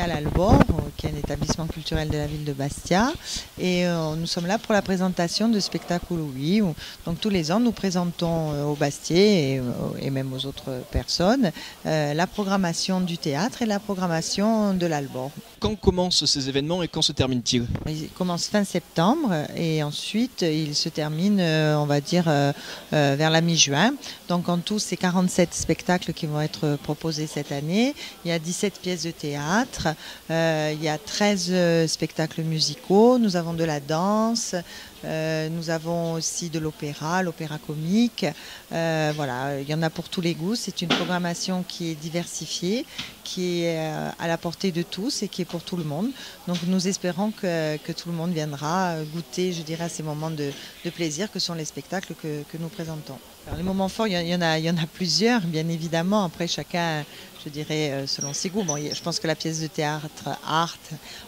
à l'Albor, qui est un établissement culturel de la ville de Bastia. Et nous sommes là pour la présentation de spectacles Louis. Donc tous les ans, nous présentons au Bastier et, même aux autres personnes la programmation du théâtre et la programmation de l'Albor. Quand commencent ces événements et quand se terminent-ils? Ils commencent fin septembre et ensuite ils se terminent, on va dire, vers la mi-juin. Donc en tout, c'est 47 spectacles qui vont être proposés cette année. Il y a 17 pièces de théâtre, euh, il y a 13 euh, spectacles musicaux, nous avons de la danse, euh, nous avons aussi de l'opéra, l'opéra comique. voilà, il y en a pour tous les goûts. C'est une programmation qui est diversifiée, qui est à la portée de tous et qui est pour tout le monde. Donc nous espérons que, tout le monde viendra goûter, je dirais, à ces moments de, plaisir que sont les spectacles que, nous présentons. les moments forts, il y, en a, il y en a plusieurs, bien évidemment. Après, chacun je dirais, euh, selon ses goûts. Bon, je pense que la pièce de théâtre Art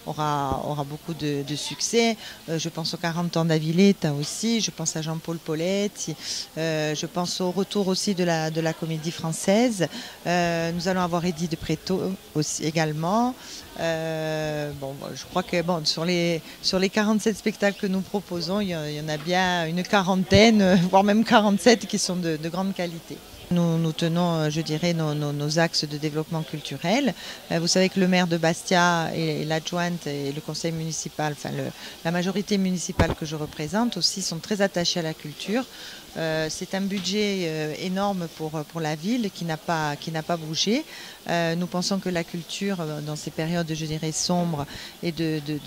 aura, aura beaucoup de, succès. Euh, je pense aux 40 ans d'Aviletta aussi, je pense à Jean-Paul Poletti, euh, je pense au retour aussi de la, de la comédie française. nous allons avoir Eddie de Préto aussi également. bon, je crois que bon, sur, les, sur les 47 spectacles que nous proposons, il y, en a bien une quarantaine, voire même 47 qui sont de grande qualité. Nous, tenons, euh, je dirais, nos, axes de développement culturel. Euh, vous savez que le maire de Bastia et, l'adjointe et le conseil municipal, enfin la majorité municipale que je représente aussi sont très attachés à la culture. Euh, c'est un budget énorme pour, pour la ville qui n'a pas, pas bougé. nous pensons que la culture, dans ces périodes, je dirais, sombres et de, de,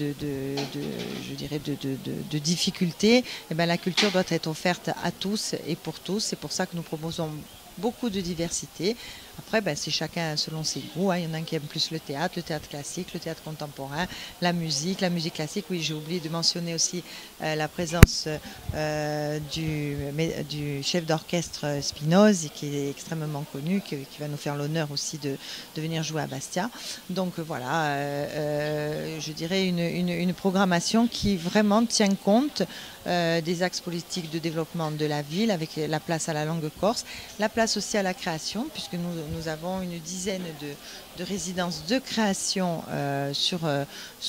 je dirais de, difficultés, eh bien, la culture doit être offerte à tous et pour tous. C'est pour ça que nous proposons beaucoup de diversité. Après, ben, c'est chacun selon ses goûts. Hein. Il y en a qui aiment plus le théâtre, le théâtre classique, le théâtre contemporain, la musique, la musique classique. Oui, j'ai oublié de mentionner aussi euh, la présence euh, du, chef d'orchestre Spinoz, qui est extrêmement connu, qui, va nous faire l'honneur aussi de, venir jouer à Bastia. Donc voilà, euh, je dirais une, programmation qui vraiment tient compte des axes politiques de développement de la ville, avec la place à la langue corse, la place aussi à la création, puisque nous avons une dizaine de, résidences de création euh, euh,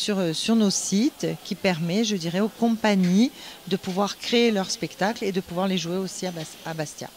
euh, sur nos sites qui permet, je dirais, aux compagnies de pouvoir créer leurs spectacles et de pouvoir les jouer aussi à Bastia.